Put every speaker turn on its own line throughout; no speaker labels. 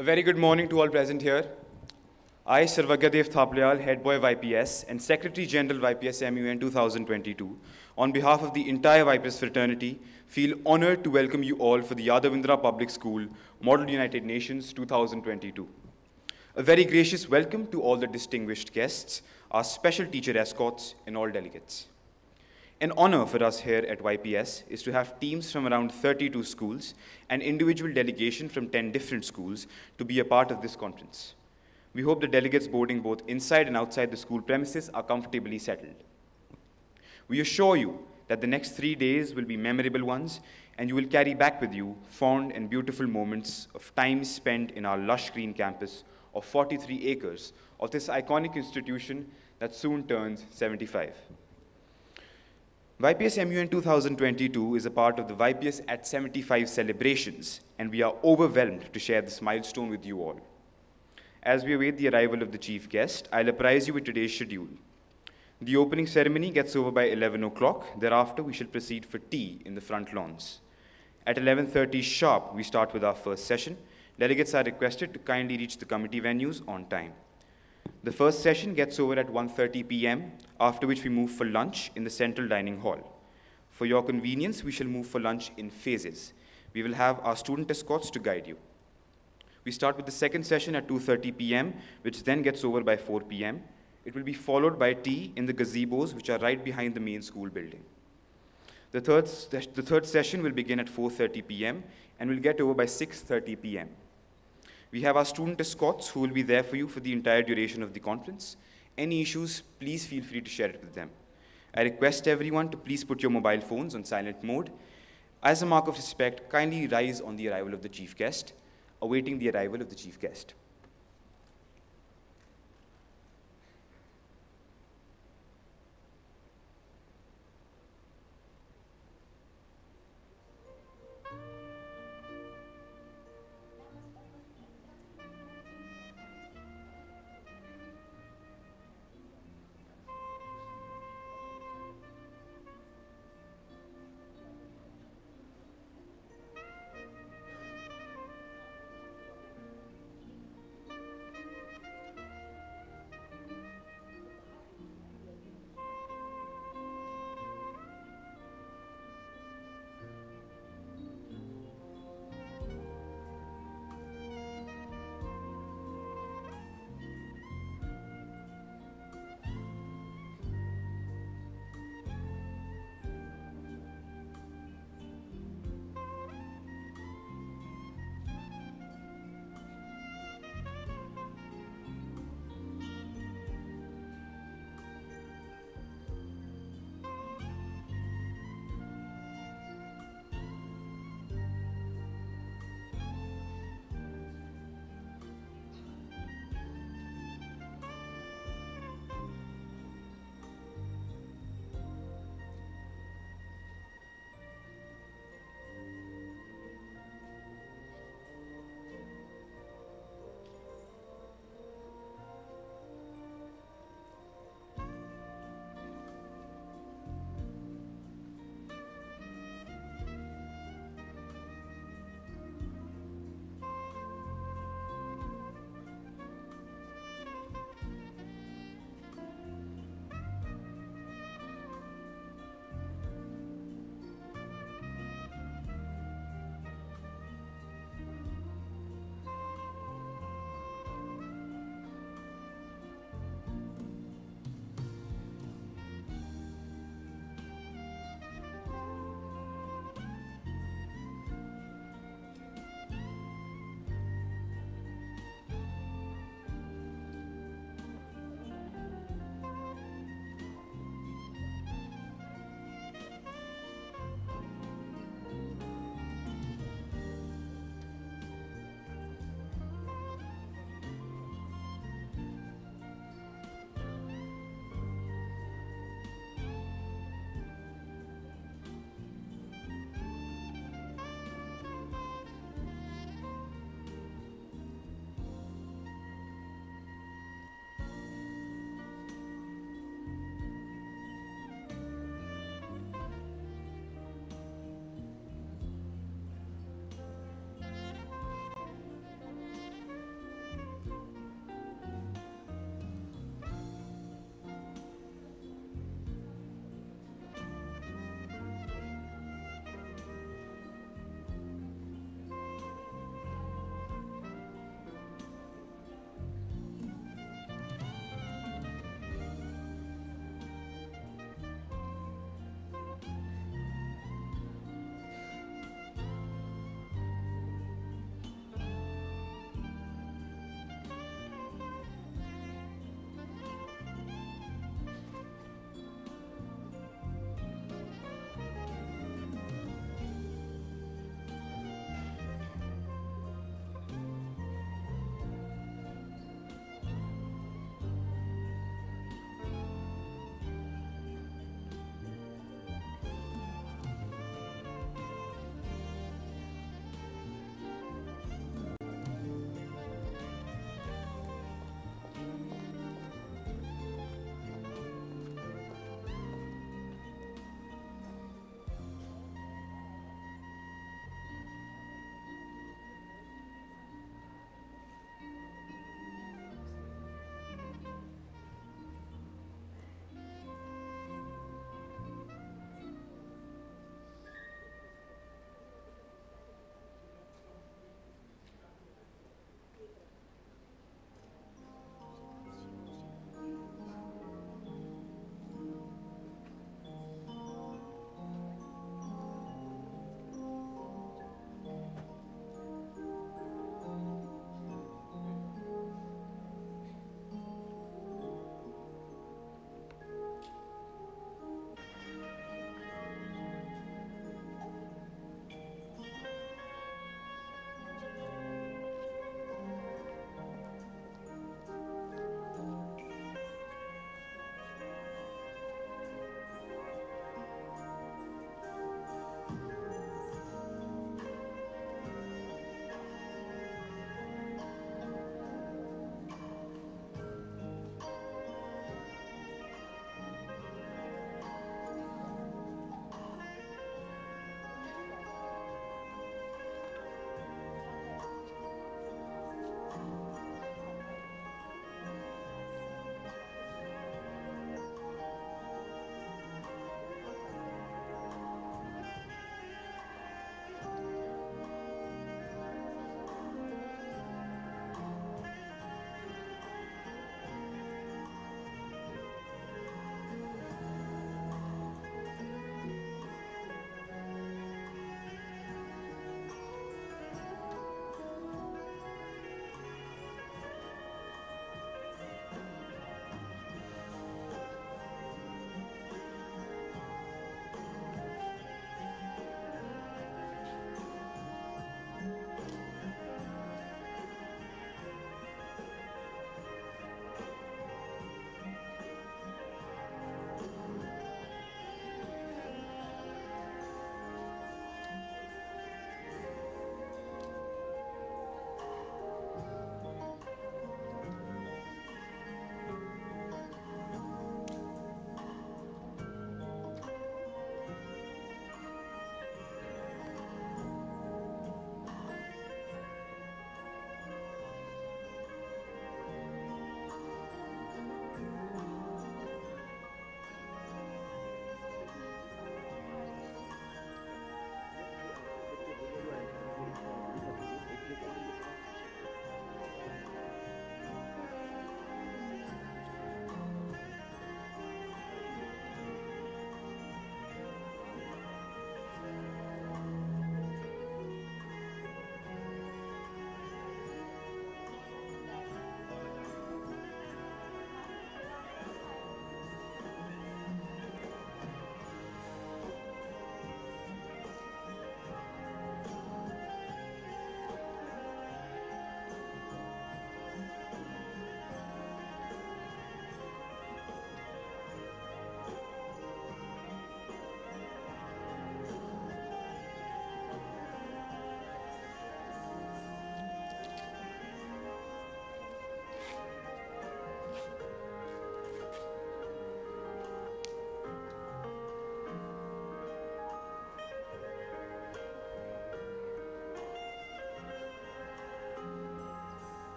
A very good morning to all present here. I, Sarvagyadev Thapliyal, Head Boy of YPS and Secretary General YPS MUN 2022, on behalf of the entire YPS fraternity, feel honored to welcome you all for the Yadavindra Public School Model United Nations 2022. A very gracious welcome to all the distinguished guests, our special teacher escorts, and all delegates. An honor for us here at YPS is to have teams from around 32 schools and individual delegation from 10 different schools to be a part of this conference. We hope the delegates boarding both inside and outside the school premises are comfortably settled. We assure you that the next three days will be memorable ones and you will carry back with you fond and beautiful moments of time spent in our lush green campus of 43 acres of this iconic institution that soon turns 75. YPS MUN 2022 is a part of the YPS at 75 celebrations, and we are overwhelmed to share this milestone with you all. As we await the arrival of the chief guest, I'll apprise you with today's schedule. The opening ceremony gets over by 11 o'clock. Thereafter, we shall proceed for tea in the front lawns. At 11.30 sharp, we start with our first session. Delegates are requested to kindly reach the committee venues on time. The first session gets over at 1.30 p.m., after which we move for lunch in the central dining hall. For your convenience, we shall move for lunch in phases. We will have our student escorts to guide you. We start with the second session at 2.30 p.m., which then gets over by 4 p.m. It will be followed by tea in the gazebos, which are right behind the main school building. The third, the third session will begin at 4.30 p.m. and will get over by 6.30 p.m. We have our student escorts who will be there for you for the entire duration of the conference. Any issues, please feel free to share it with them. I request everyone to please put your mobile phones on silent mode. As a mark of respect, kindly rise on the arrival of the chief guest, awaiting the arrival of the chief guest.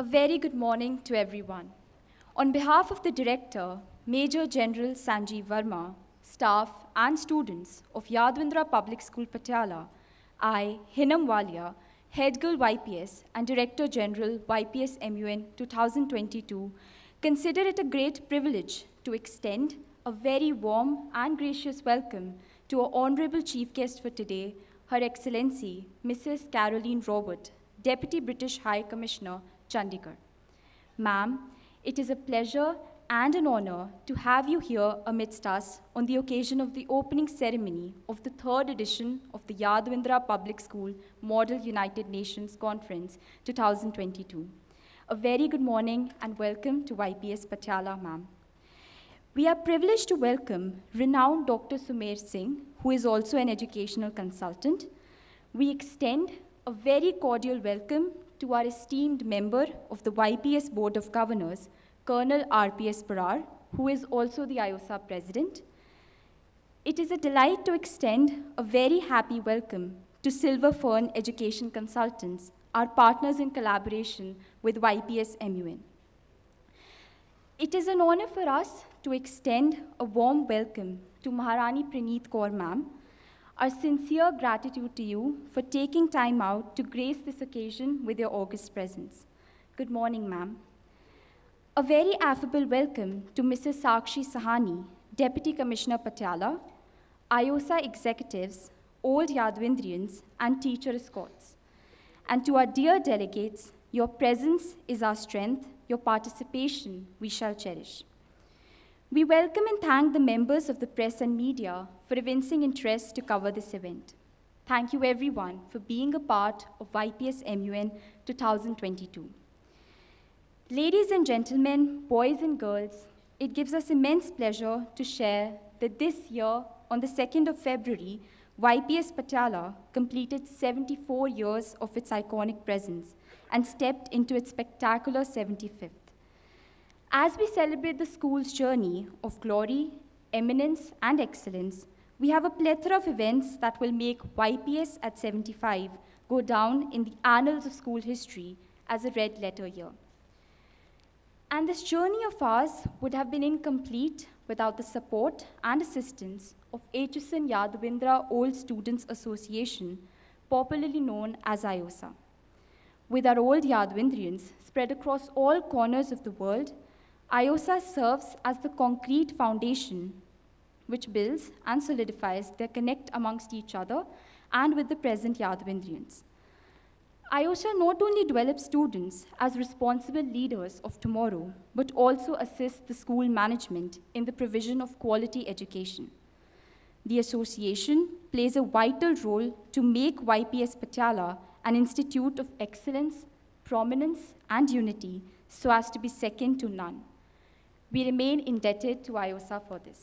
A very good morning to everyone. On behalf of the Director, Major General Sanjeev Verma, staff and students of Yadavindra Public School Patiala, I, Hinam Walia, Head Girl YPS and Director General YPS MUN 2022, consider it a great privilege to extend a very warm and gracious welcome to our Honorable Chief Guest for today, Her Excellency Mrs. Caroline Rowett, Deputy British High Commissioner, Chandigarh. Ma'am, it is a pleasure and an honor to have you here amidst us on the occasion of the opening ceremony of the third edition of the Yadavindra Public School Model United Nations Conference 2022. A very good morning and welcome to YPS Patiala, ma'am. We are privileged to welcome renowned Dr. Sumer Singh, who is also an educational consultant. We extend a very cordial welcome to our esteemed member of the YPS Board of Governors, Colonel RPS Brar, who is also the IOSA president. It is a delight to extend a very happy welcome to Silver Fern Education Consultants, our partners in collaboration with YPS MUN. It is an honor for us to extend a warm welcome to Maharani Preneet Kaur ma'am. Our sincere gratitude to you for taking time out to grace this occasion with your august presence. Good morning, ma'am. A very affable welcome to Mrs. Sakshi Sawhney, Deputy Commissioner Patiala, IOSA executives, old Yadavindrians, and teacher escorts. And to our dear delegates, your presence is our strength, your participation we shall cherish. We welcome and thank the members of the press and media for evincing interest to cover this event. Thank you everyone for being a part of YPS MUN 2022. Ladies and gentlemen, boys and girls, it gives us immense pleasure to share that this year, on the 2nd of February, YPS Patiala completed 74 years of its iconic presence and stepped into its spectacular 75th. As we celebrate the school's journey of glory, eminence, and excellence, we have a plethora of events that will make YPS at 75 go down in the annals of school history as a red letter year. And this journey of ours would have been incomplete without the support and assistance of HSN Yadavindra Old Students Association, popularly known as IOSA. With our old Yadavindrians spread across all corners of the world, IOSA serves as the concrete foundation which builds and solidifies their connect amongst each other and with the present Yadavindrians. IOSA not only develops students as responsible leaders of tomorrow, but also assists the school management in the provision of quality education. The association plays a vital role to make YPS Patiala an institute of excellence, prominence, and unity so as to be second to none. We remain indebted to IOSA for this.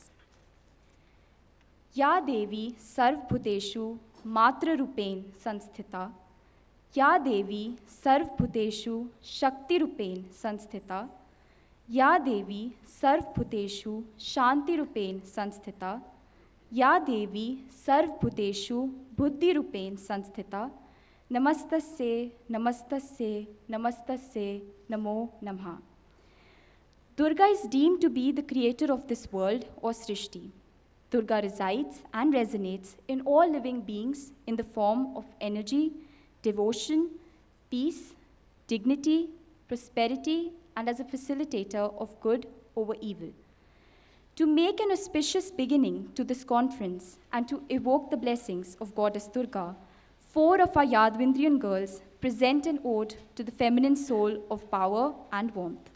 या देवी सर्वभूतेषु मातृरूपेण संस्थिता या देवी सर्वभूतेषु शक्तिरूपेण संस्थिता या देवी सर्वभूतेषु शांतिरूपेण संस्थिता या देवी सर्वभूतेषु बुद्धिरूपेण संस्थिता नमस्तस्ये नमस्तस्ये नमस्तस्ये नमो नमः Durga is deemed to be the creator of this world or Srishti. Durga resides and resonates in all living beings in the form of energy, devotion, peace, dignity, prosperity, and as a facilitator of good over evil. To make an auspicious beginning to this conference and to evoke the blessings of Goddess Durga, four of our Yadavindrian girls present an ode to the feminine soul of power and warmth.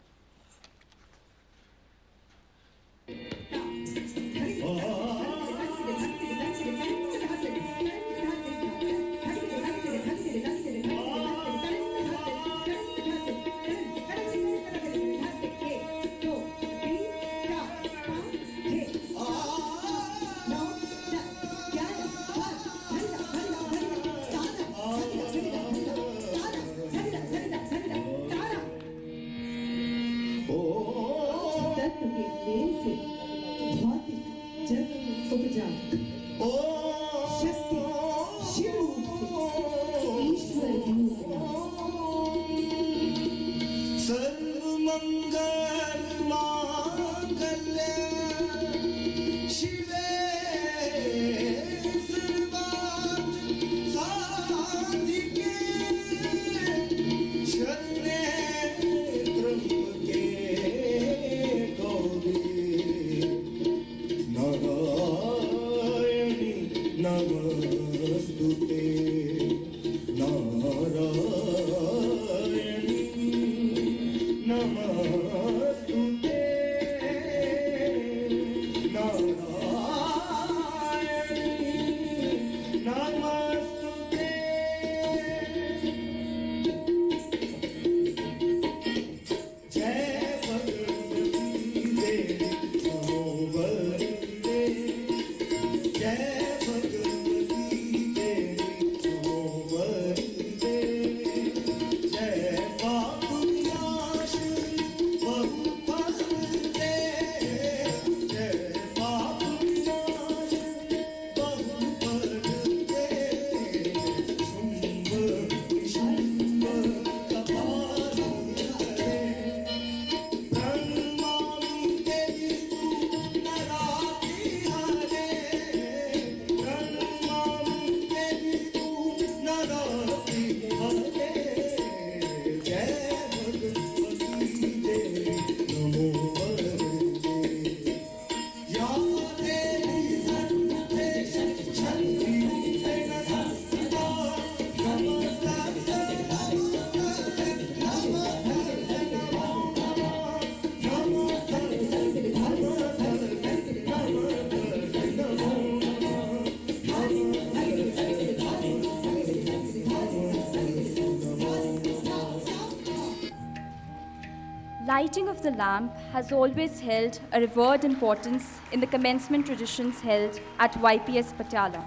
The lamp has always held a revered importance in the commencement traditions held at YPS Patiala.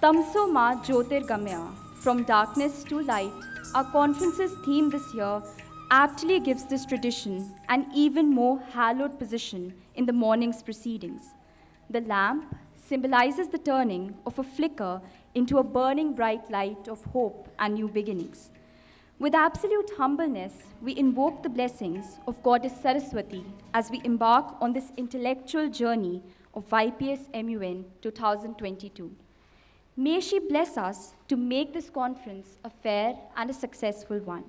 Tamso Ma Jyotirgamya, from darkness to light, our conference's theme this year aptly gives this tradition an even more hallowed position in the morning's proceedings. The lamp symbolizes the turning of a flicker into a burning bright light of hope and new beginnings. With absolute humbleness, we invoke the blessings of Goddess Saraswati as we embark on this intellectual journey of YPS MUN 2022. May she bless us to make this conference a fair and a successful one.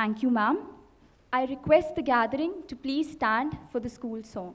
Thank you, ma'am. I request the gathering to please stand for the school song.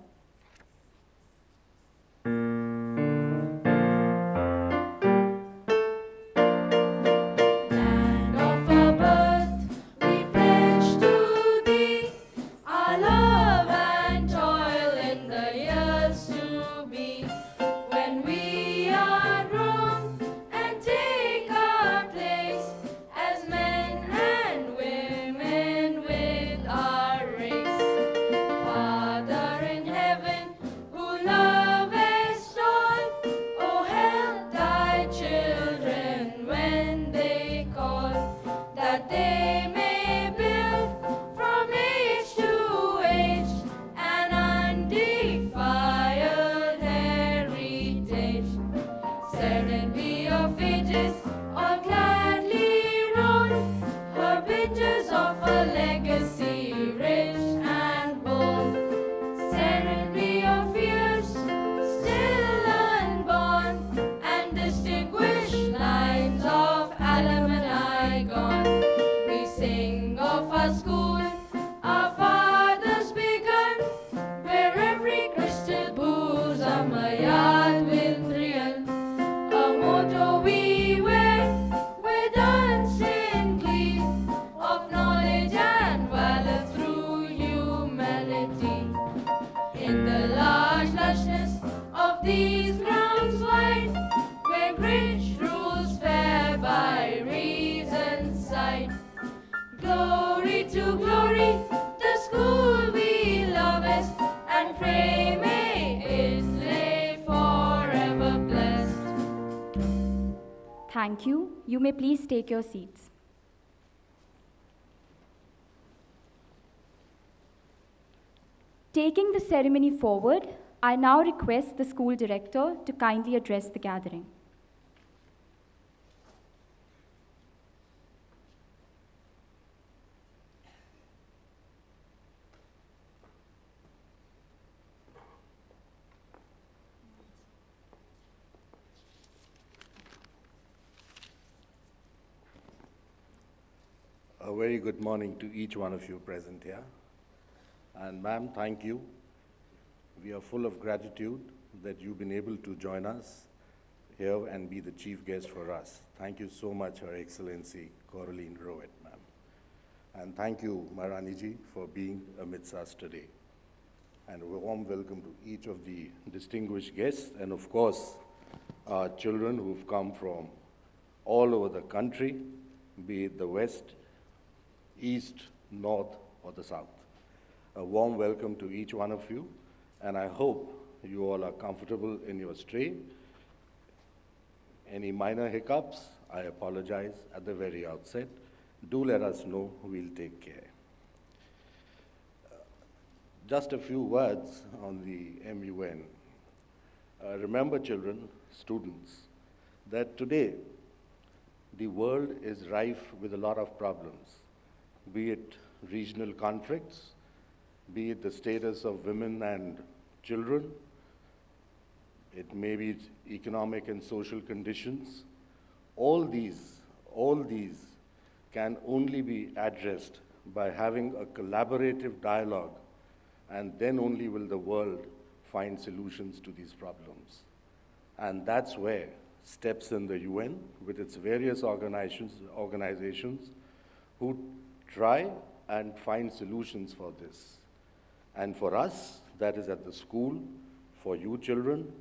Take
your seats. Taking the ceremony forward, I now request the school director to kindly address the gathering.
A very good morning to each one of you present here. And ma'am, thank you. We are full of gratitude that you've been able to join us here and be the chief guest for us. Thank you so much, Her Excellency Caroline Rowett, ma'am. And thank you, Maraniji, for being amidst us today. And a warm welcome to each of the distinguished guests, and of course, our children who've come from all over the country, be it the West, East, North, or the South. A warm welcome to each one of you, and I hope you all are comfortable in your stay. Any minor hiccups, I apologize at the very outset. Do let us know, we'll take care. Just a few words on the MUN. Uh, remember, children, students, that today the world is rife with a lot of problems, be it regional conflicts, be it the status of women and children, it may be economic and social conditions. All these, all these can only be addressed by having a collaborative dialogue, and then only will the world find solutions to these problems. And that's where steps in the UN with its various organizations, organizations who try and find solutions for this. And for us, that is at the school, for you children,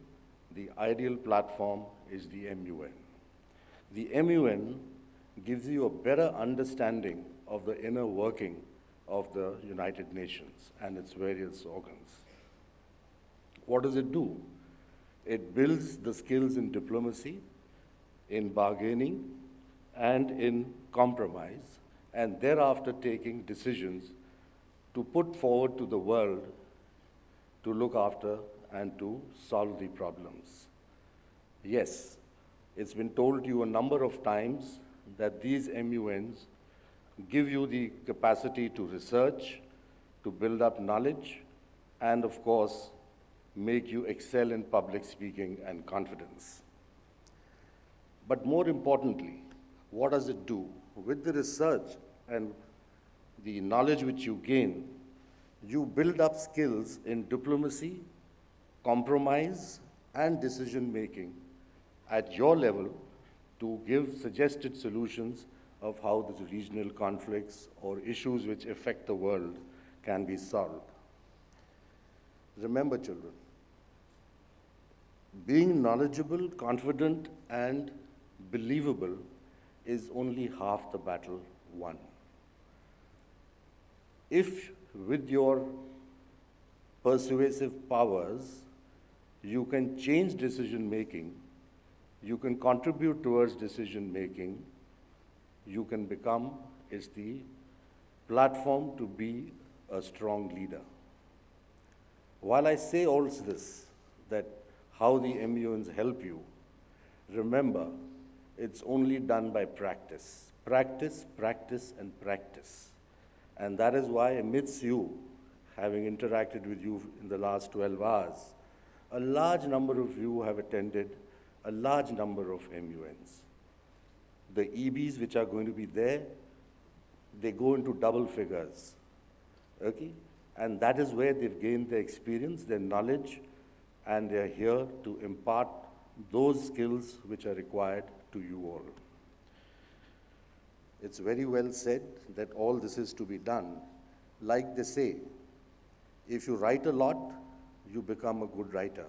the ideal platform is the MUN. The MUN gives you a better understanding of the inner working of the United Nations and its various organs. What does it do? It builds the skills in diplomacy, in bargaining, and in compromise, and thereafter taking decisions to put forward to the world to look after and to solve the problems. Yes, it's been told to you a number of times that these MUNs give you the capacity to research, to build up knowledge, and of course, make you excel in public speaking and confidence. But more importantly, what does it do? With the research and the knowledge which you gain, you build up skills in diplomacy, compromise, and decision making at your level to give suggested solutions of how the regional conflicts or issues which affect the world can be solved. Remember, children, being knowledgeable, confident, and believable is only half the battle won. If with your persuasive powers you can change decision making, you can contribute towards decision making, you can become is the platform to be a strong leader. While I say all this, that how the MUNs help you, remember, it's only done by practice. Practice, practice, and practice. And that is why, amidst you, having interacted with you in the last 12 hours, a large number of you have attended a large number of MUNs. The EBs which are going to be there, they go into double figures. Okay? And that is where they've gained their experience, their knowledge, and they're here to impart those skills which are required to you all. It's very well said that all this is to be done. Like they say, if you write a lot, you become a good writer.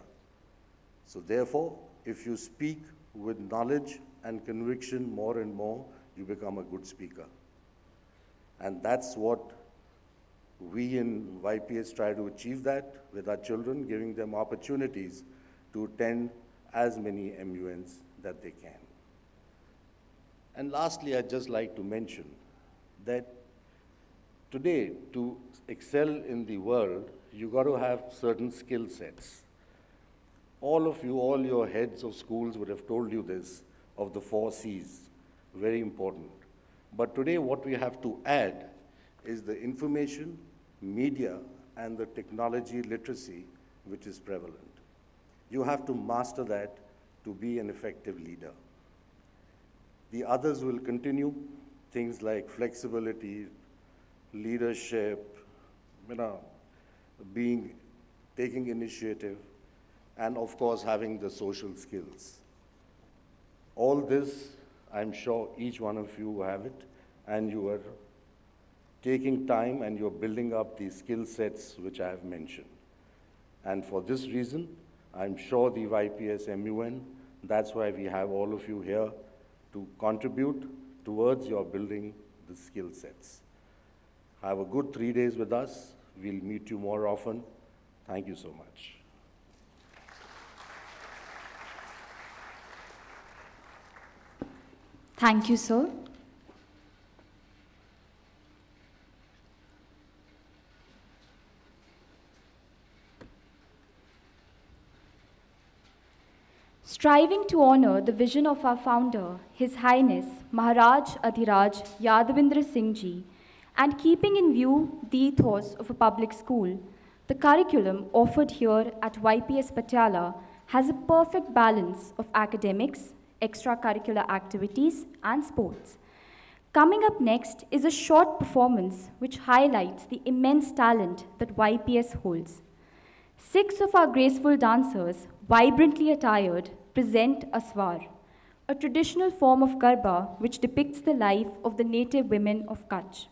So therefore, if you speak with knowledge and conviction more and more, you become a good speaker. And that's what we in YPS try to achieve that with our children, giving them opportunities to attend as many MUNs that they can. And lastly, I'd just like to mention that today, to excel in the world, you got to have certain skill sets. All of you, all your heads of schools would have told you this of the four C's, very important. But today, what we have to add is the information, media, and the technology literacy which is prevalent. You have to master that to be an effective leader. The others will continue, things like flexibility, leadership, you know, being, taking initiative, and of course having the social skills. All this, I'm sure each one of you have it, and you are taking time and you're building up the skill sets which I have mentioned. And for this reason, I'm sure the YPS MUN, that's why we have all of you here to contribute towards your building the skill sets. Have a good three days with us. We'll meet you more often. Thank you so much.
Thank you, sir. Striving to honor the vision of our founder, His Highness Maharaj Adhiraj Yadavindra Singh Ji, and keeping in view the ethos of a public school, the curriculum offered here at YPS Patiala has a perfect balance of academics, extracurricular activities, and sports. Coming up next is a short performance which highlights the immense talent that YPS holds. Six of our graceful dancers, vibrantly attired, present Aswar, a traditional form of Garba which depicts the life of the native women of Kutch.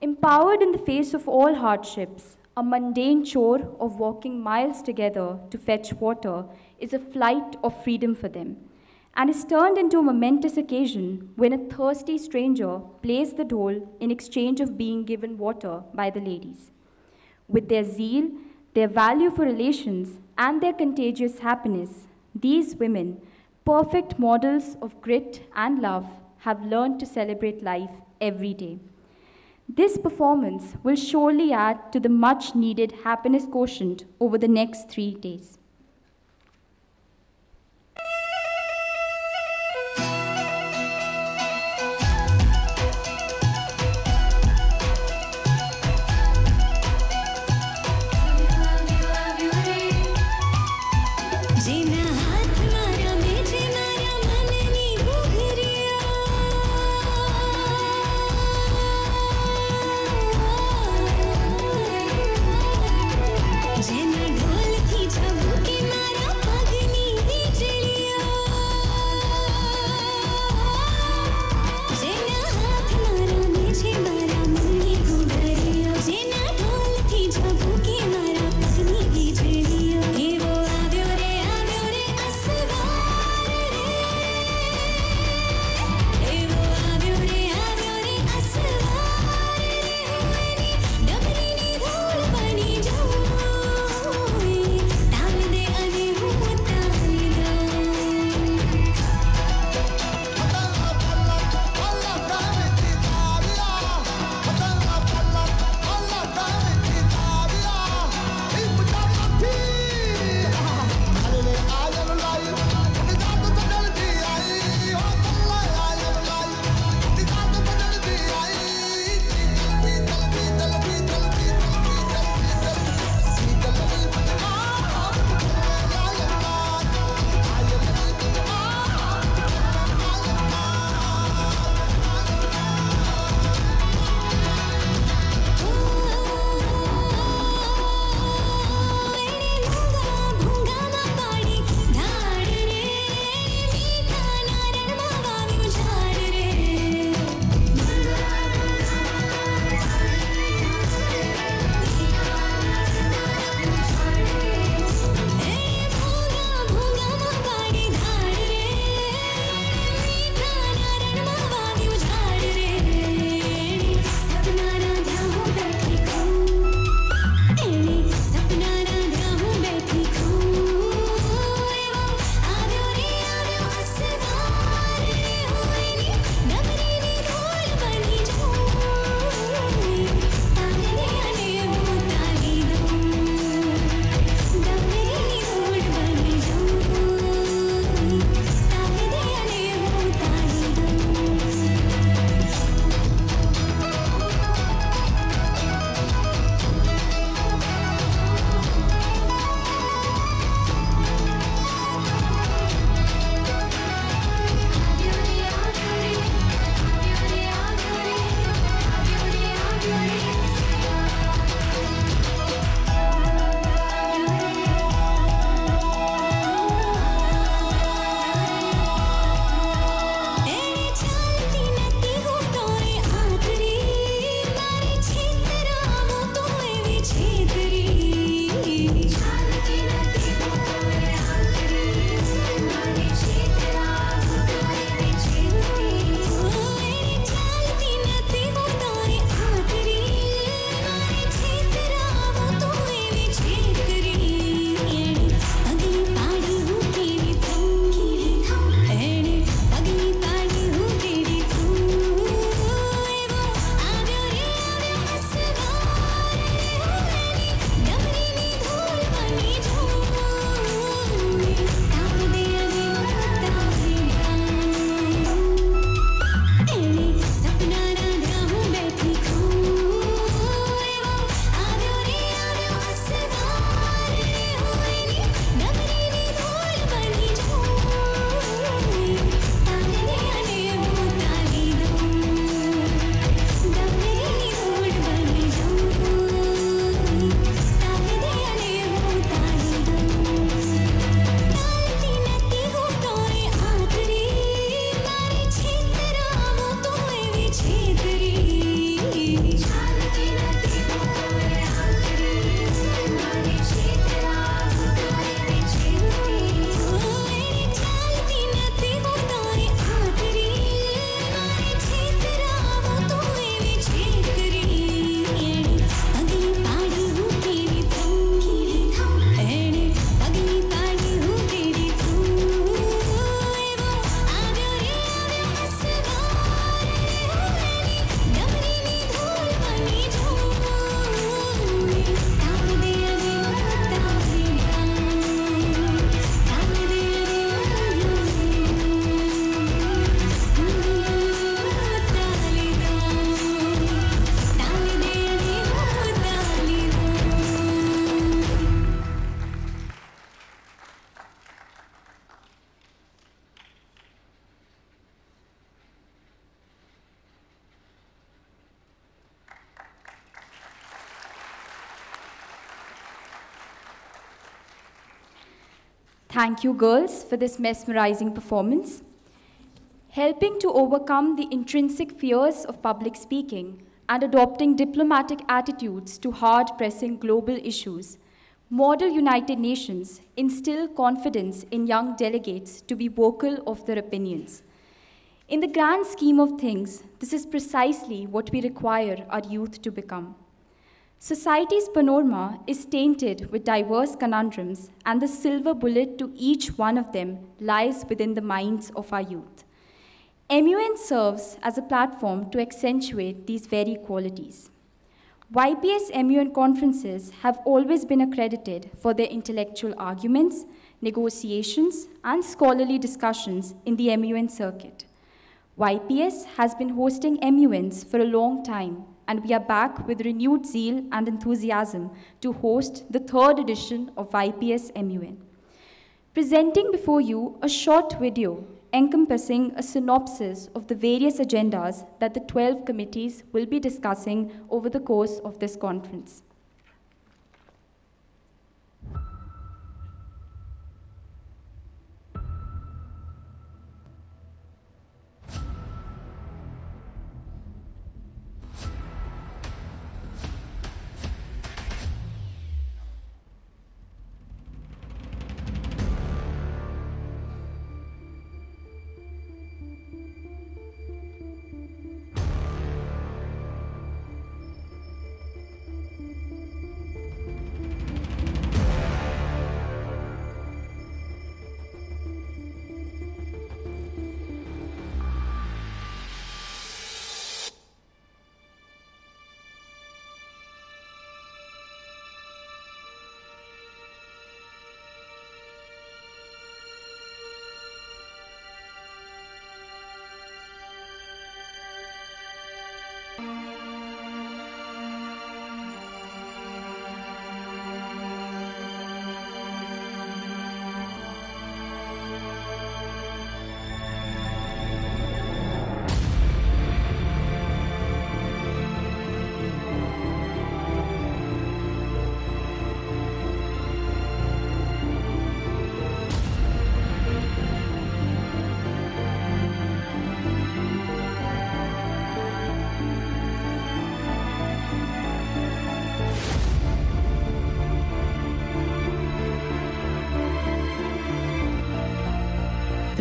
Empowered in the face of all hardships, a mundane chore of walking miles together to fetch water is a flight of freedom for them, and is turned into a momentous occasion when a thirsty stranger plays the dhol in exchange of being given water by the ladies. With their zeal, their value for relations, and their contagious happiness, these women, perfect models of grit and love, have learned to celebrate life every day. This performance will surely add to the much needed happiness quotient over the next three days. Thank you, girls, for this mesmerizing performance. Helping to overcome the intrinsic fears of public speaking and adopting diplomatic attitudes to hard pressing global issues, Model United Nations instill confidence in young delegates to be vocal of their opinions. In the grand scheme of things, this is precisely what we require our youth to become. Society's panorama is tainted with diverse conundrums, and the silver bullet to each one of them lies within the minds of our youth. MUN serves as a platform to accentuate these very qualities. YPS MUN conferences have always been accredited for their intellectual arguments, negotiations, and scholarly discussions in the MUN circuit. YPS has been hosting MUNs for a long time, and we are back with renewed zeal and enthusiasm to host the third edition of YPS MUN. Presenting before you a short video encompassing a synopsis of the various agendas that the 12 committees will be discussing over the course of this conference.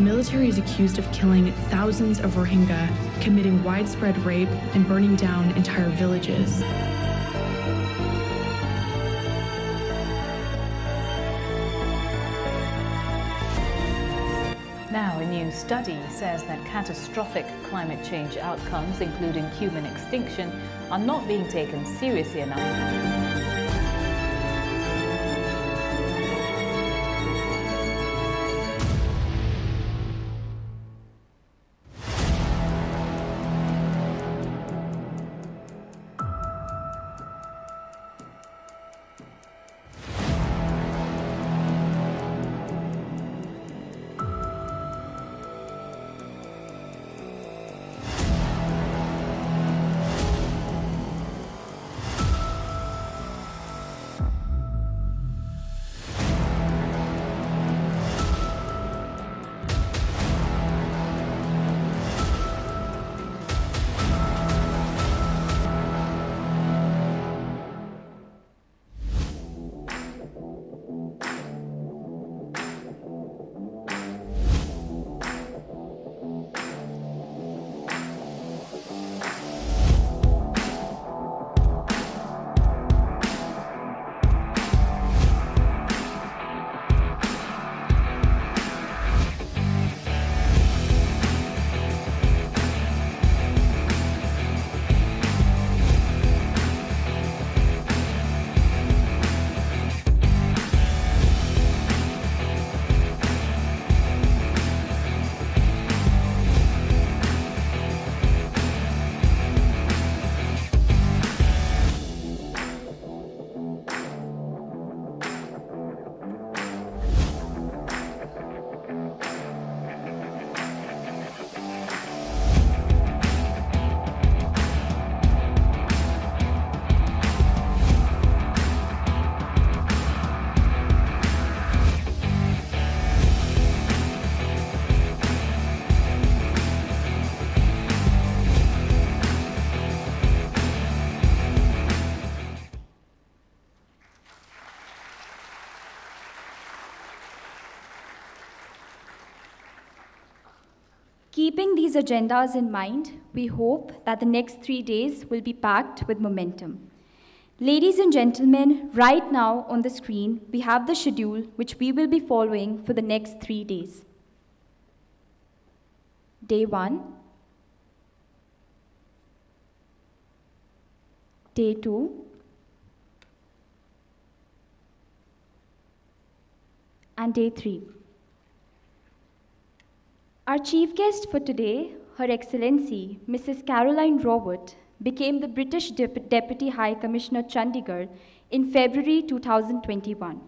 Military is accused of killing thousands of Rohingya, committing widespread rape, and burning down entire villages.
Now, a new study says that catastrophic climate change outcomes, including human extinction, are not being taken seriously enough.
These agendas in mind, we hope that the next three days will be packed with momentum. Ladies and gentlemen, right now on the screen, we have the schedule which we will be following for the next three days. Day one, day two, and day three. Our chief guest for today, Her Excellency Mrs. Caroline Rowett, became the British Dep- Deputy High Commissioner Chandigarh in February 2021.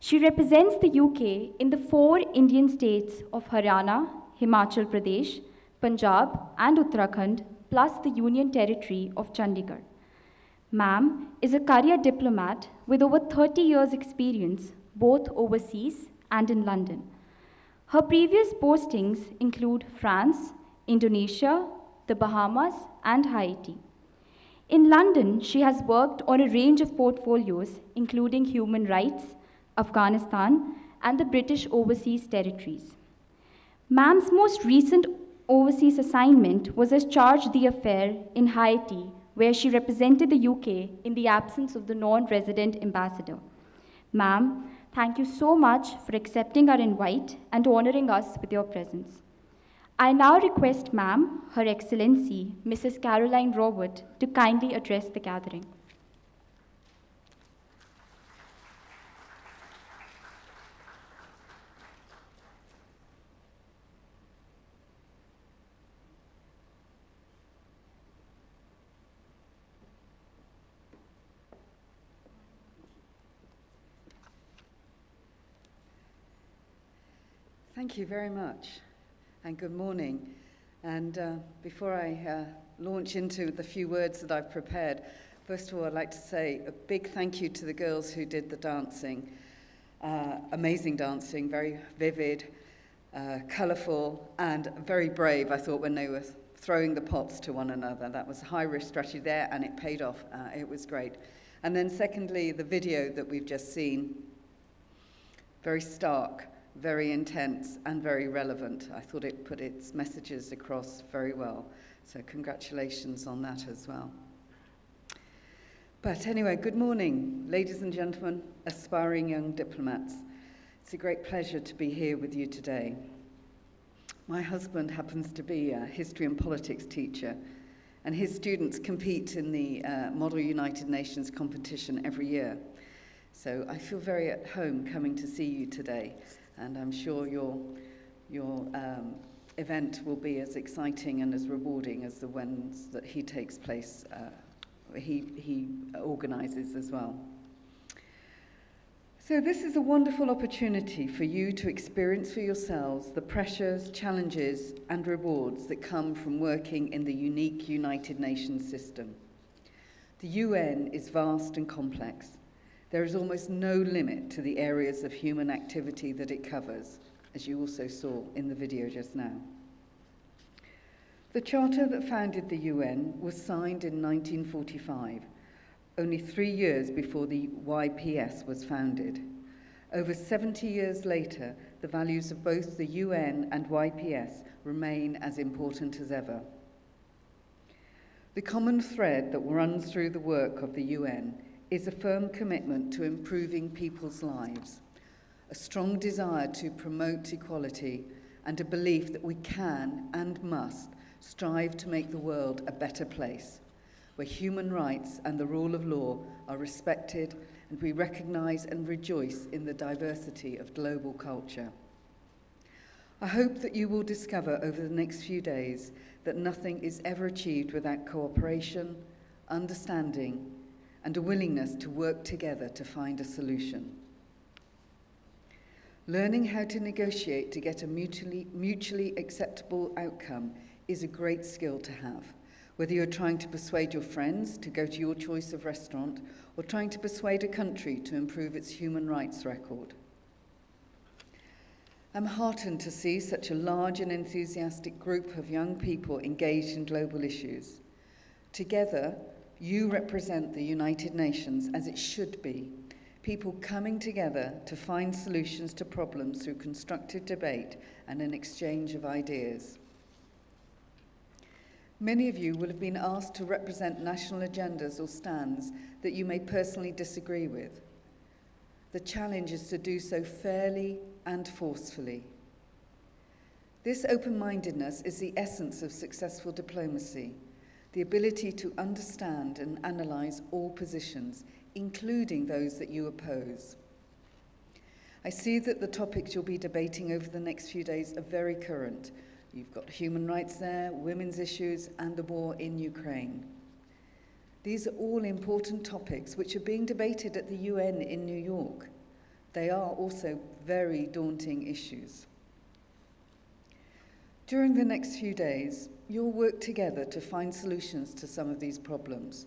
She represents the UK in the four Indian states of Haryana, Himachal Pradesh, Punjab, and Uttarakhand, plus the Union Territory of Chandigarh. Ma'am is a career diplomat with over 30 years' experience both overseas and in London. Her previous postings include France, Indonesia, the Bahamas, and Haiti. In London, she has worked on a range of portfolios, including human rights, Afghanistan, and the British Overseas Territories. Ma'am's most recent overseas assignment was as charge d'affaires in Haiti, where she represented the UK in the absence of the non resident ambassador. Ma'am, thank you so much for accepting our invite and honoring us with your presence. I now request Ma'am, Her Excellency, Mrs. Caroline Rowett, to kindly address the gathering.
Thank you very much, and good morning. And uh, before I uh, launch into the few words that I've prepared, first of all, I'd like to say a big thank you to the girls who did the dancing. Uh, amazing dancing, very vivid, uh, colourful, and very brave, I thought, when they were throwing the pots to one another. That was a high risk strategy there, and it paid off. Uh, it was great. And then, secondly, the video that we've just seen very stark, very intense, and very relevant. I thought it put its messages across very well. So, congratulations on that as well. But anyway, good morning, ladies and gentlemen, aspiring young diplomats. It's a great pleasure to be here with you today. My husband happens to be a history and politics teacher, and his students compete in the uh, Model United Nations competition every year. So I feel very at home coming to see you today, and I'm sure your, your um, event will be as exciting and as rewarding as the ones that he takes place, uh, he, he organises as well. So, this is a wonderful opportunity for you to experience for yourselves the pressures, challenges, and rewards that come from working in the unique United Nations system. The UN is vast and complex. There is almost no limit to the areas of human activity that it covers, as you also saw in the video just now. The charter that founded the UN was signed in 1945, only three years before the YPS was founded. Over 70 years later, the values of both the UN and YPS remain as important as ever. The common thread that runs through the work of the UN is a firm commitment to improving people's lives, a strong desire to promote equality, and a belief that we can and must strive to make the world a better place, where human rights and the rule of law are respected and we recognise and rejoice in the diversity of global culture. I hope that you will discover over the next few days that nothing is ever achieved without cooperation, understanding, and a willingness to work together to find a solution. Learning how to negotiate to get a mutually, mutually acceptable outcome is a great skill to have. Whether you're trying to persuade your friends to go to your choice of restaurant or trying to persuade a country to improve its human rights record. I'm heartened to see such a large and enthusiastic group of young people engaged in global issues. Together, you represent the United Nations as it should be people coming together to find solutions to problems through constructive debate and an exchange of ideas. Many of you will have been asked to represent national agendas or stands that you may personally disagree with. The challenge is to do so fairly and forcefully. This open mindedness is the essence of successful diplomacy the ability to understand and analyse all positions, including those that you oppose. I see that the topics you'll be debating over the next few days are very current. You've got human rights there, women's issues, and the war in Ukraine. These are all important topics which are being debated at the UN in New York. They are also very daunting issues. During the next few days, you'll work together to find solutions to some of these problems.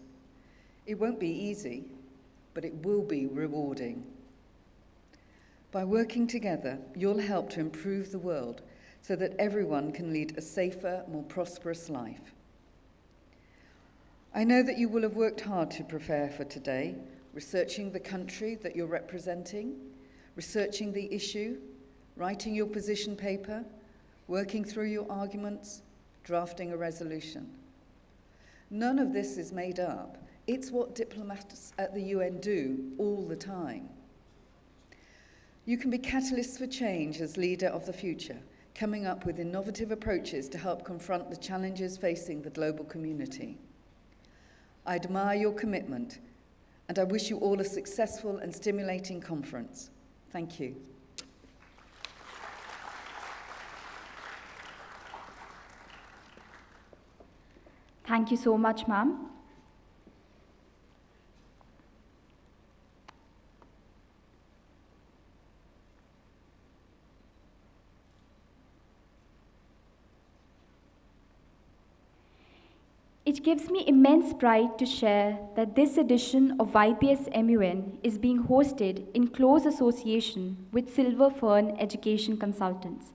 It won't be easy, but it will be rewarding. By working together, you'll help to improve the world so that everyone can lead a safer, more prosperous life. I know that you will have worked hard to prepare for today, researching the country that you're representing, researching the issue, writing your position paper, working through your arguments, drafting a resolution. None of this is made up. It's what diplomats at the UN do all the time. You can be catalysts for change as leader of the future, coming up with innovative approaches to help confront the challenges facing the global community. I admire your commitment, and I wish you all a successful and stimulating conference. Thank you.
Thank you so much, ma'am. It gives me immense pride to share that this edition of YPS MUN is being hosted in close association with Silver Fern Education Consultants.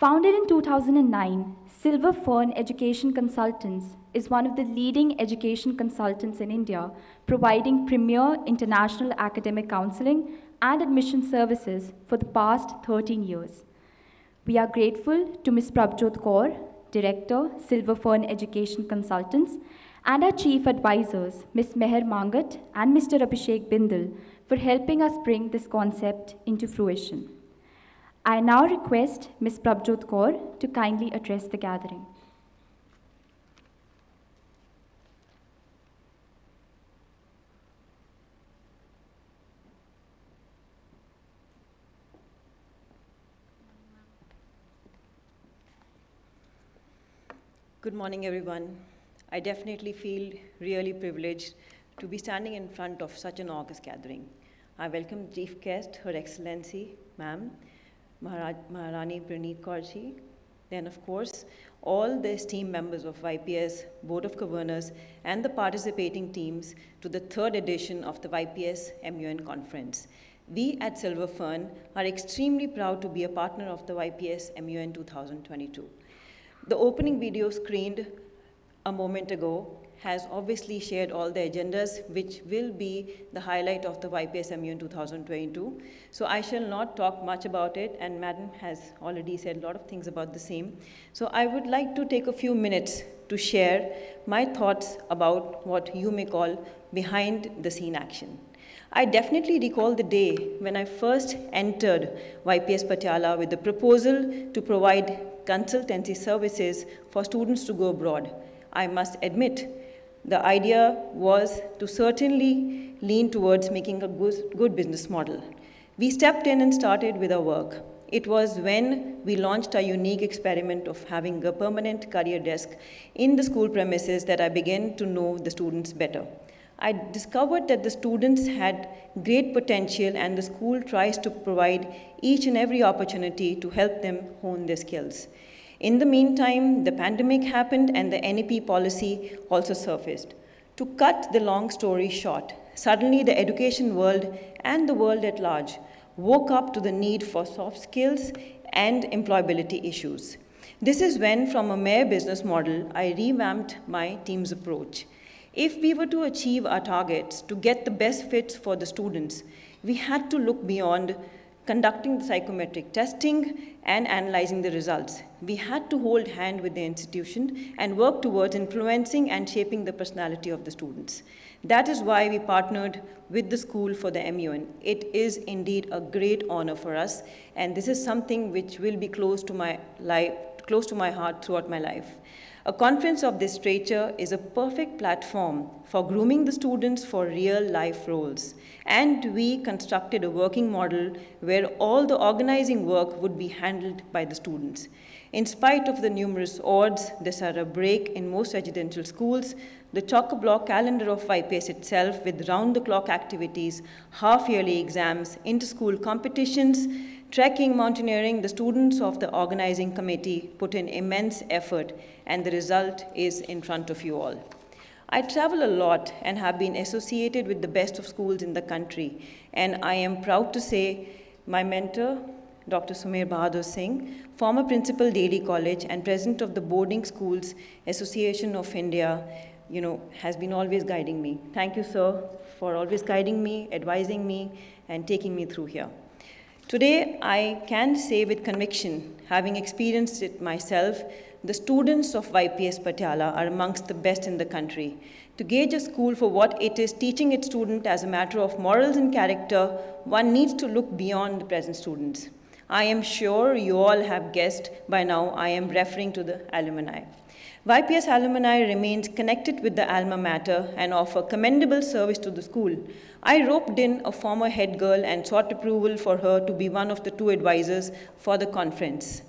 Founded in 2009, Silver Fern Education Consultants is one of the leading education consultants in India, providing premier international academic counseling and admission services for the past 13 years. We are grateful to Ms. Prabhjot Kaur, Director, Silver Fern Education Consultants, and our Chief Advisors, Ms. Meher Mangat and Mr. Abhishek Bindal, for helping us bring this concept into fruition. I now request Ms. Prabhjot Kaur to kindly address the gathering.
Good morning, everyone. I definitely feel really privileged to be standing in front of such an august gathering. I welcome chief guest, Her Excellency, Ma'am, Maharani Preneet Kaurji, then of course, all the esteemed members of YPS Board of Governors and the participating teams to the third edition of the YPS MUN conference. We at Silver Fern are extremely proud to be a partner of the YPS MUN 2022. The opening video screened a moment ago has obviously shared all the agendas, which will be the highlight of the YPS MUN 2022. So I shall not talk much about it, and Madam has already said a lot of things about the same. So I would like to take a few minutes to share my thoughts about what you may call behind the scene action. I definitely recall the day when I first entered YPS Patiala with the proposal to provide consultancy services for students to go abroad. I must admit, the idea was to certainly lean towards making a good business model. We stepped in and started with our work. It was when we launched our unique experiment of having a permanent career desk in the school premises that I began to know the students better. I discovered that the students had great potential and the school tries to provide each and every opportunity to help them hone their skills. In the meantime, the pandemic happened and the NEP policy also surfaced. To cut the long story short, suddenly the education world and the world at large woke up to the need for soft skills and employability issues. This is when, from a mere business model, I revamped my team's approach. If we were to achieve our targets to get the best fits for the students, we had to look beyond conducting the psychometric testing, and analyzing the results. We had to hold hand with the institution and work towards influencing and shaping the personality of the students. That is why we partnered with the school for the MUN. It is indeed a great honor for us, and this is something which will be close to my life, close to my heart throughout my life. A conference of this stature is a perfect platform for grooming the students for real life roles. And we constructed a working model where all the organizing work would be handled by the students. In spite of the numerous odds, this are a break in most residential schools. The chock-a-block calendar of YPS itself with round-the-clock activities, half-yearly exams, inter-school competitions, trekking, mountaineering, the students of the organizing committee put in immense effort and the result is in front of you all. I travel a lot and have been associated with the best of schools in the country and I am proud to say my mentor, Dr. Sumer Bahadur Singh, former principal Daly College and president of the Boarding Schools Association of India, you know, has been always guiding me. Thank you, sir, for always guiding me, advising me, and taking me through here. Today, I can say with conviction, having experienced it myself, the students of YPS Patiala are amongst the best in the country. To gauge a school for what it is teaching its student as a matter of morals and character, one needs to look beyond the present students. I am sure you all have guessed by now I am referring to the alumni. YPS alumni remains connected with the alma mater and offer commendable service to the school. I roped in a former head girl and sought approval for her to be one of the two advisors for the conference.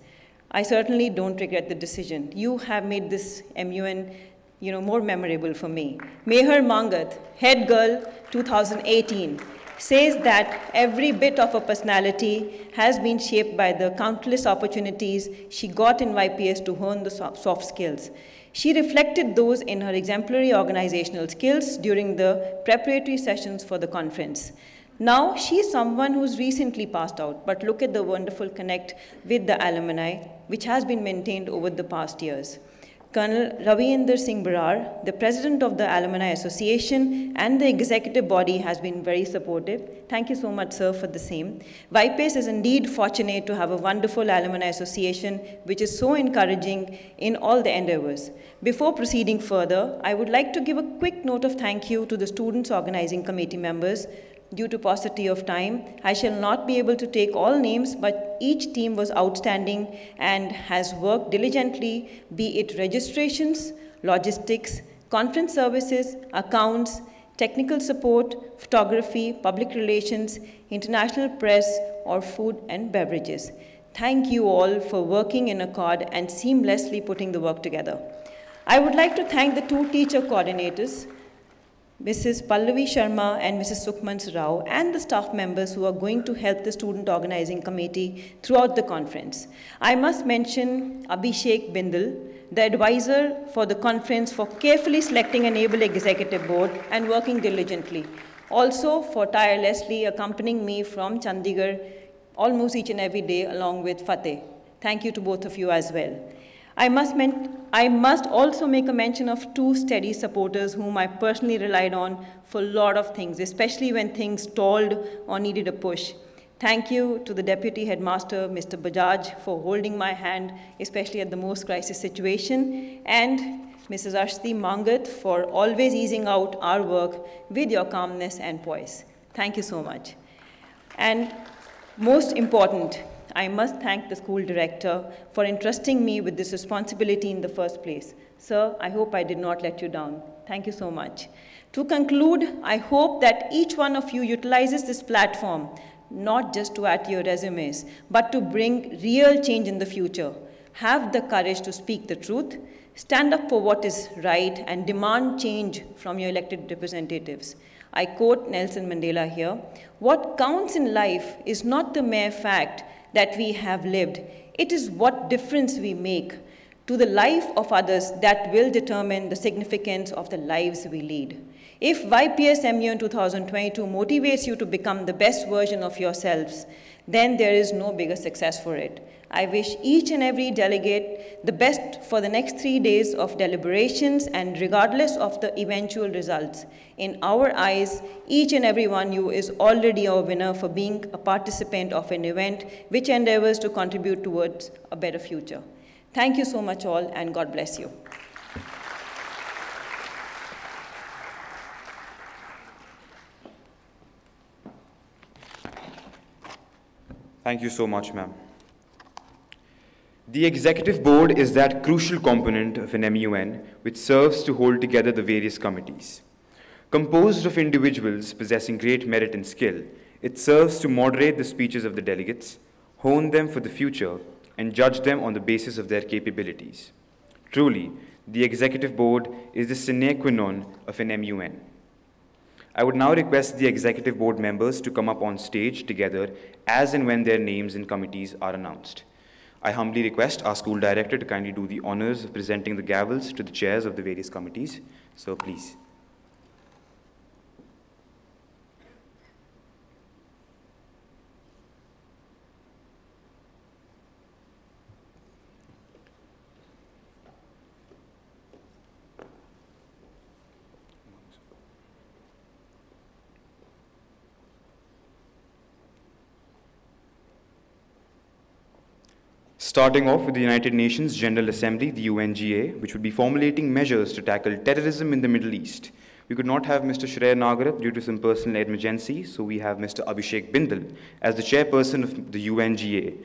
I certainly don't regret the decision. You have made this MUN you know, more memorable for me. Meher Mangat, head girl 2018, says that every bit of her personality has been shaped by the countless opportunities she got in YPS to hone the soft skills. She reflected those in her exemplary organizational skills during the preparatory sessions for the conference. Now, she is someone who's recently passed out, but look at the wonderful connect with the alumni, which has been maintained over the past years. Colonel Ravinder Singh Brar, the president of the Alumni Association and the executive body has been very supportive. Thank you so much, sir, for the same. YPS is indeed fortunate to have a wonderful alumni association which is so encouraging in all the endeavors. Before proceeding further, I would like to give a quick note of thank you to the students organizing committee members Due to paucity of time, I shall not be able to take all names, but each team was outstanding and has worked diligently, be it registrations, logistics, conference services, accounts, technical support, photography, public relations, international press, or food and beverages. Thank you all for working in accord and seamlessly putting the work together. I would like to thank the two teacher coordinators, Mrs. Pallavi Sharma and Mrs. Sukhman Rao and the staff members who are going to help the student organizing committee throughout the conference. I must mention Abhishek Bindal, the advisor for the conference for carefully selecting an able executive board and working diligently. Also for tirelessly accompanying me from Chandigarh almost each and every day along with Fateh. Thank you to both of you as well. I must, I must, also make a mention of two steady supporters whom I personally relied on for a lot of things, especially when things stalled or needed a push. Thank you to the Deputy Headmaster, Mr. Bajaj, for holding my hand, especially at the most crisis situation, and Mrs. Ashti Mangat for always easing out our work with your calmness and poise. Thank you so much. And most important, I must thank the school director for entrusting me with this responsibility in the first place. Sir, I hope I did not let you down. Thank you so much. To conclude, I hope that each one of you utilizes this platform not just to add your resumes, but to bring real change in the future. Have the courage to speak the truth, stand up for what is right, and demand change from your elected representatives. I quote Nelson Mandela here What counts in life is not the mere fact that we have lived. It is what difference we make to the life of others that will determine the significance of the lives we lead. If YPS MUN 2022 motivates you to become the best version of yourselves, then there is no bigger success for it. I wish each and every delegate the best for the next three days of deliberations and regardless of the eventual results. In our eyes, each and every one of you is already a winner for being a participant of an event which endeavors to contribute towards a better future. Thank you so much all and God bless you.
Thank you so much, ma'am. The executive board is that crucial component of an MUN which serves to hold together the various committees. Composed of individuals possessing great merit and skill, it serves to moderate the speeches of the delegates, hone them for the future, and judge them on the basis of their capabilities. Truly, the executive board is the sine qua non of an MUN. I would now request the executive board members to come up on stage together as and when their names and committees are announced. I humbly request our school director to kindly do the honors of presenting the gavels to the chairs of the various committees. So please. Starting off with the United Nations General Assembly, the UNGA, which would be formulating measures to tackle terrorism in the Middle East. We could not have Mr. Shreya Nagarat due to some personal emergency, so we have Mr. Abhishek Bindal as the chairperson of the UNGA.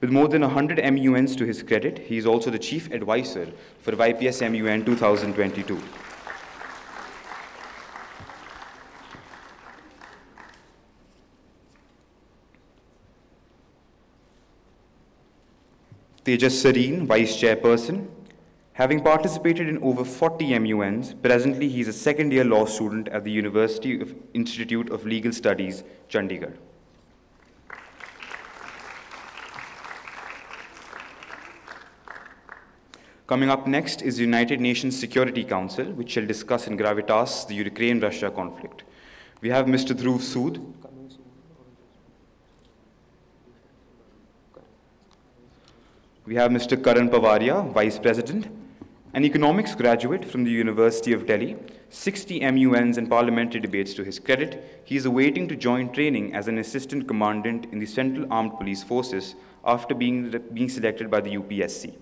With more than 100 MUNs to his credit, he is also the chief advisor for YPS MUN 2022. Tejas Sareen, Vice Chairperson. Having participated in over 40 MUNs, presently he is a second year law student at the University of Institute of Legal Studies, Chandigarh. Coming up next is the United Nations Security Council, which shall discuss in gravitas the Ukraine-Russia conflict. We have Mr. Dhruv Sood, We have Mr. Karan Pavaria, Vice President, an economics graduate from the University of Delhi, 60 MUNs and parliamentary debates to his credit. He is awaiting to join training as an assistant commandant in the Central Armed Police Forces after being, being selected by the UPSC.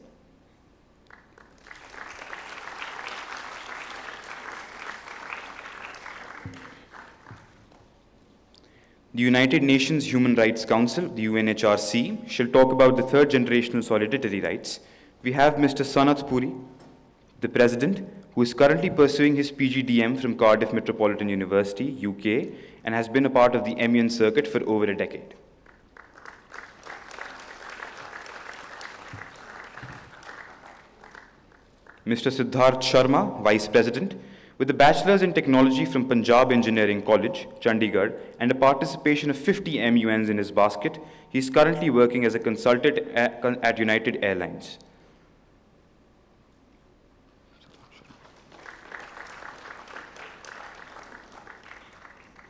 The United Nations Human Rights Council, the UNHRC, shall talk about the third generational solidarity rights. We have Mr. Sanath Puri, the president, who is currently pursuing his PGDM from Cardiff Metropolitan University, UK, and has been a part of the MUN circuit for over a decade. Mr. Siddharth Sharma, Vice President, with a bachelor's in technology from Punjab Engineering College, Chandigarh, and a participation of 50 MUNs in his basket, he is currently working as a consultant at United Airlines.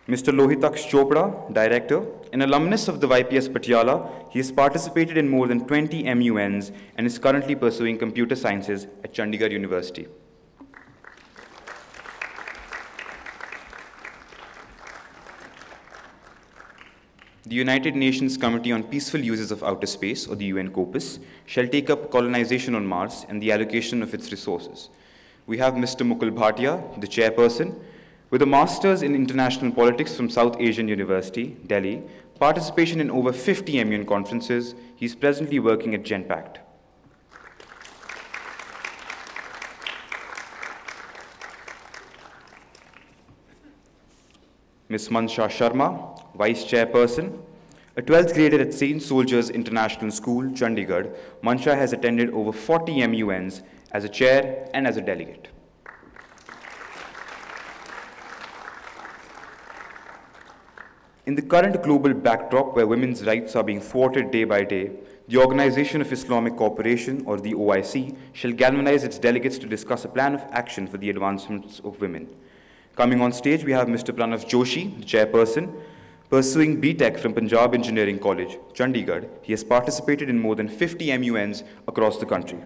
Mr. Lohitaksh Chopra, Director, an alumnus of the YPS Patiala, he has participated in more than 20 MUNs and is currently pursuing computer sciences at Chandigarh University. The United Nations Committee on Peaceful Uses of Outer Space, or the UN COPUOS, shall take up colonization on Mars and the allocation of its resources. We have Mr. Mukul Bhatia, the chairperson, with a master's in international politics from South Asian University, Delhi, participation in over 50 MUN conferences, he is presently working at GenPact. Ms. Mansha Sharma, Vice Chairperson. A 12th grader at St. Soldiers International School, Chandigarh, Mansha has attended over 40 MUNs as a chair and as a delegate. In the current global backdrop where women's rights are being thwarted day by day, the Organization of Islamic Cooperation, or the OIC, shall galvanize its delegates to discuss a plan of action for the advancements of women. Coming on stage, we have Mr. Pranav Joshi, the chairperson, pursuing BTech from Punjab Engineering College, Chandigarh. He has participated in more than 50 MUNs across the country.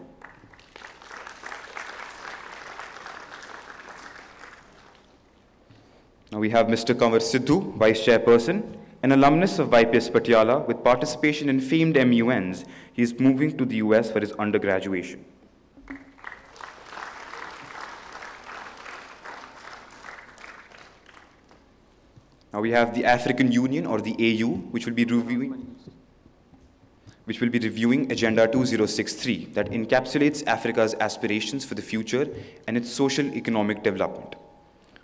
Now we have Mr. Kanwar Sidhu, Vice Chairperson, an alumnus of YPS Patiala with participation in famed MUNs. He is moving to the US for his undergraduation. Now we have the African Union or the AU, which will be reviewing which will be reviewing Agenda 2063 that encapsulates Africa's aspirations for the future and its social economic development.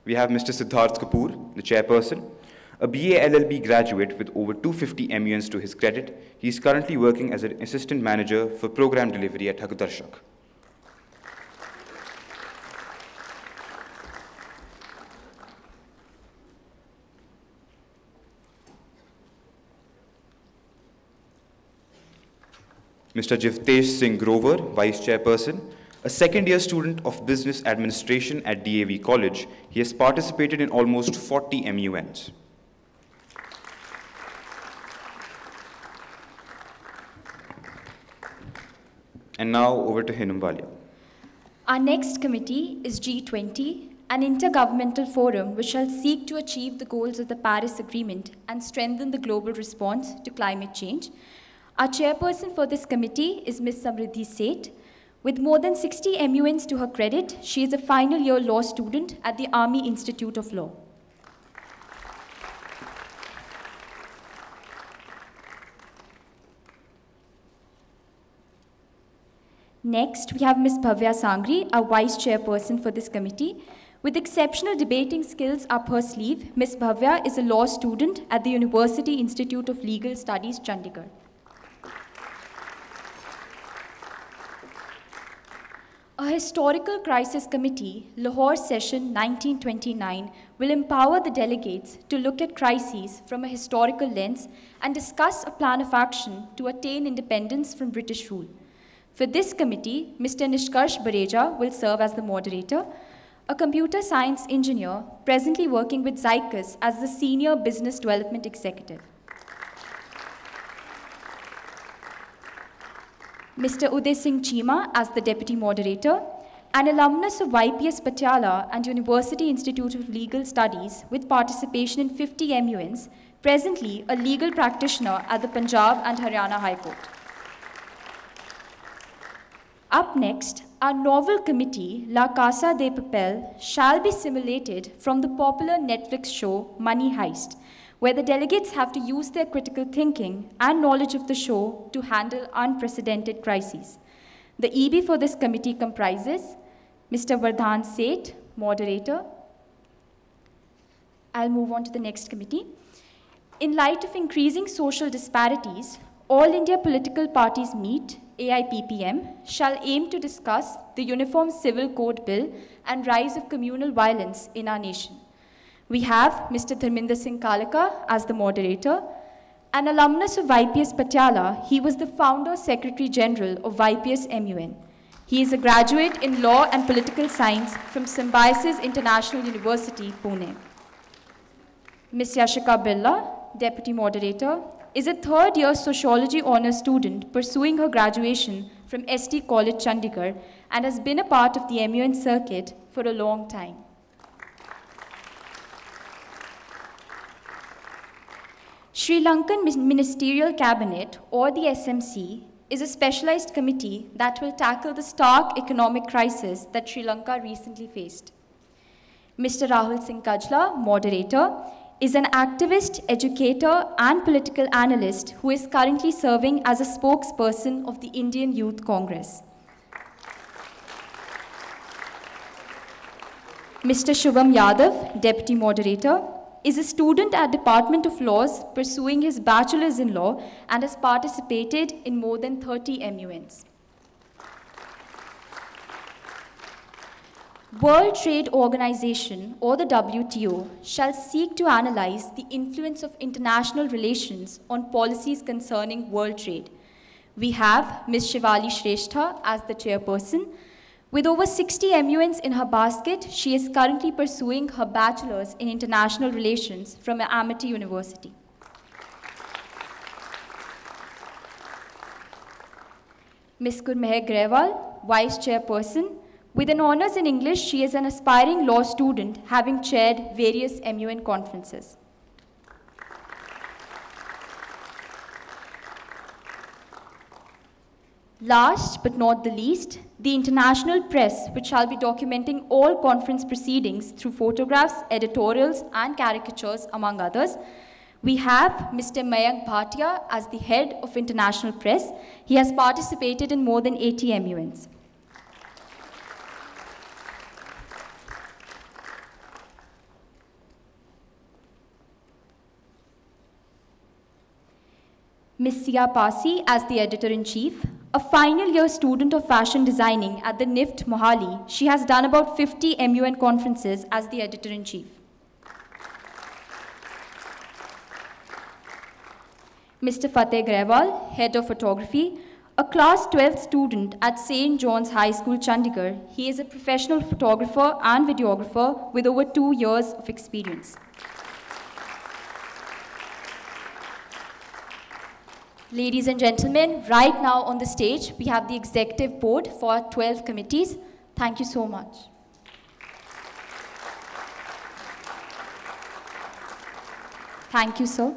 We have Mr. Siddharth Kapoor, the chairperson, a BA LLB graduate with over 250 MUNs to his credit. He is currently working as an assistant manager for program delivery at Haqdarshak. Mr. Jivtesh Singh Grover, Vice Chairperson, a second year student of Business Administration at DAV College. He has participated in almost 40 MUNs. And now over to Hinam Walia.
Our next committee is G20, an intergovernmental forum which shall seek to achieve the goals of the Paris Agreement and strengthen the global response to climate change. Our chairperson for this committee is Ms. Samriddhi Seth. With more than 60 MUNs to her credit, she is a final year law student at the Army Institute of Law. Next, we have Ms. Bhavya Sangri, our vice chairperson for this committee. With exceptional debating skills up her sleeve, Ms. Bhavya is a law student at the University Institute of Legal Studies, Chandigarh. A historical crisis committee, Lahore Session 1929, will empower the delegates to look at crises from a historical lens and discuss a plan of action to attain independence from British rule. For this committee, Mr. Nishkarsh Bareja will serve as the moderator, a computer science engineer presently working with Zycus as the senior business development executive. Mr. Uday Singh Chima as the deputy moderator, an alumnus of YPS Patiala and University Institute of Legal Studies with participation in 50 MUNs, presently a legal practitioner at the Punjab and Haryana High Court. Up next, our novel committee, La Casa de Papel, shall be simulated from the popular Netflix show Money Heist, where the delegates have to use their critical thinking and knowledge of the show to handle unprecedented crises. The EB for this committee comprises Mr. Vardhan Seth, moderator. I'll move on to the next committee. In light of increasing social disparities, all India political parties meet, AIPPM, shall aim to discuss the Uniform Civil Code Bill and rise of communal violence in our nation. We have Mr. Dharminder Singh Kalaka as the moderator. An alumnus of YPS Patiala, he was the founder Secretary General of YPS MUN. He is a graduate in Law and Political Science from Symbiosis International University, Pune. Ms. Yashika Billa, Deputy Moderator, is a third year Sociology Honours student pursuing her graduation from SD College, Chandigarh, and has been a part of the MUN circuit for a long time. Sri Lankan Ministerial Cabinet, or the SMC, is a specialized committee that will tackle the stark economic crisis that Sri Lanka recently faced. Mr. Rahul Singh Kajla, moderator, is an activist, educator, and political analyst who is currently serving as a spokesperson of the Indian Youth Congress. Mr. Shubham Yadav, deputy moderator, is a student at Department of Laws pursuing his bachelor's in law and has participated in more than 30 MUNs. World Trade Organization or the WTO shall seek to analyze the influence of international relations on policies concerning world trade. We have Ms. Shivali Shrestha as the chairperson. With over 60 MUNs in her basket, she is currently pursuing her bachelor's in international relations from Amity University. Ms. Gurmeher Grewal, Vice Chairperson. With an honors in English, she is an aspiring law student having chaired various MUN conferences. Last but not the least, the international press, which shall be documenting all conference proceedings through photographs, editorials, and caricatures, among others. We have Mr. Mayank Bhatia as the head of international press. He has participated in more than 80 MUNs. Ms. Sia Pasi as the editor-in-chief, a final year student of fashion designing at the NIFT Mohali. She has done about 50 MUN conferences as the editor-in-chief. Mr. Fateh Grewal, head of photography, a class 12th student at St. John's High School, Chandigarh. He is a professional photographer and videographer with over two years of experience. Ladies and gentlemen, right now on the stage, we have the executive board for 12 committees. Thank you so much. Thank you, sir.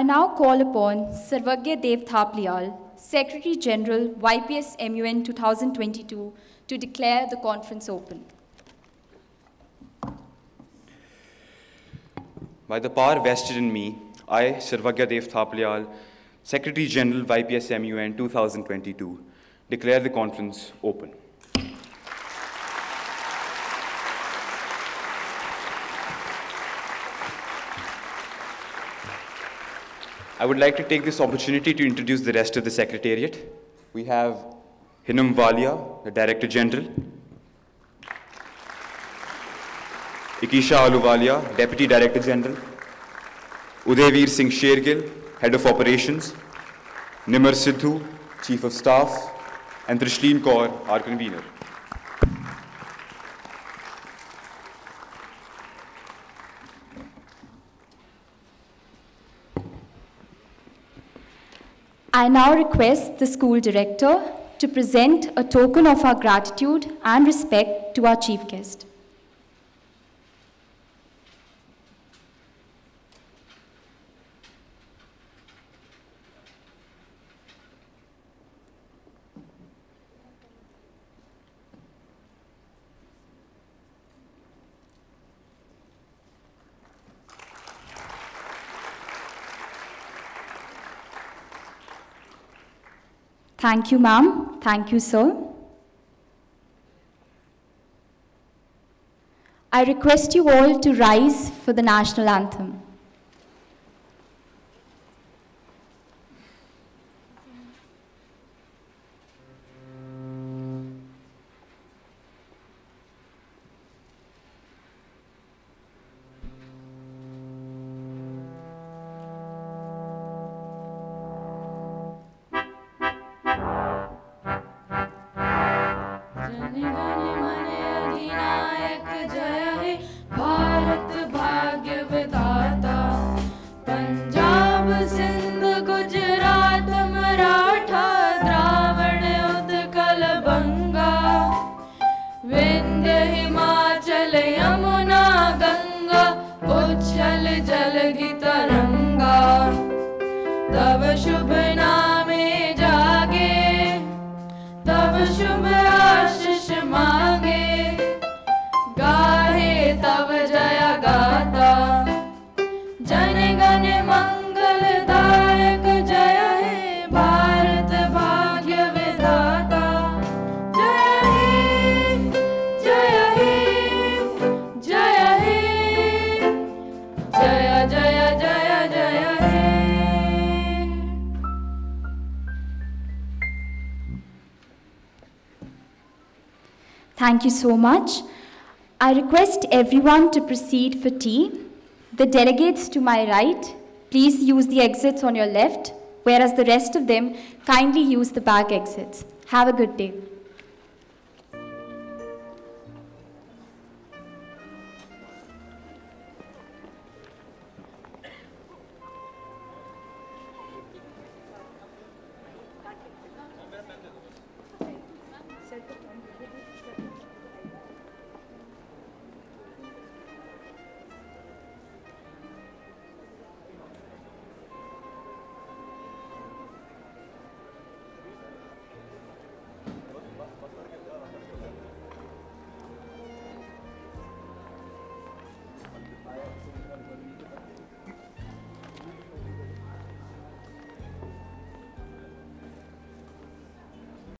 I now call upon Sarvagyadev Thapliyal, Secretary General, YPS MUN 2022, to declare the conference open.
By the power vested in me, I, Sarvagyadev Thapliyal, Secretary General YPS MUN 2022, declare the conference open. I would like to take this opportunity to introduce the rest of the Secretariat. We have Hinam Walia, the Director General, Ikisha Ahluwalia, Deputy Director General, Udayveer Singh Shergill, Head of Operations, Nimar Sidhu, Chief of Staff, and Trishleen Kaur, our convener.
I now request the school director to present a token of our gratitude and respect to our chief guest. Thank you, ma'am. Thank you, sir. I request you all to rise for the national anthem. So much. I request everyone to proceed for tea. The delegates to my right, please use the exits on your left, whereas the rest of them kindly use the back exits. Have a good day.